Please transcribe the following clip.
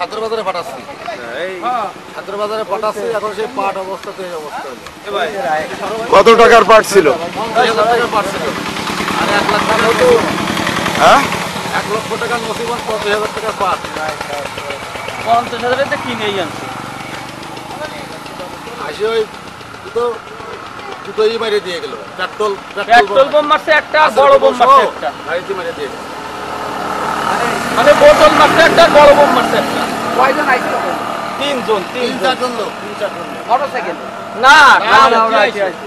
বাজারে পাঠাচ্ছি। ছাত্র বাজারে পাঠাচ্ছি এখন সেই পাট অবস্থাতে এই অবস্থা কত টাকার পাট ছিল? আর এক লাখ টাকা হ্যাঁ? এক লক্ষ টাকার নসিবন পঞ্চাশ হাজার টাকা পাট। পঞ্চাশ হাজারে তো কিনেই আনছে। আসে ওই দুটো দুটোই মেরে দিয়ে গেল। Petrol petrol bomb. মারছে একটা বড় বোম মারছে একটা। গাড়িতে মেরে দিয়ে মানে বোতল মারছে একটা বড় বোম কয়জন আইছিল তিনজন তিন চারজন লোক তিন চারজন লোক মোটরসাইকেল? না না না ওরা আইছে। আইছে?